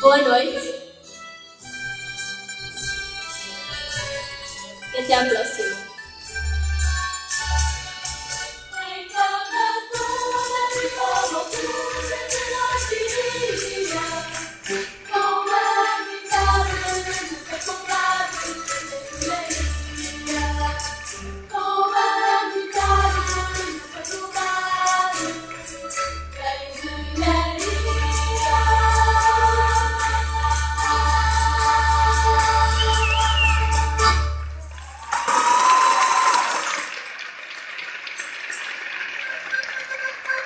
Boa noite. E até a próxima.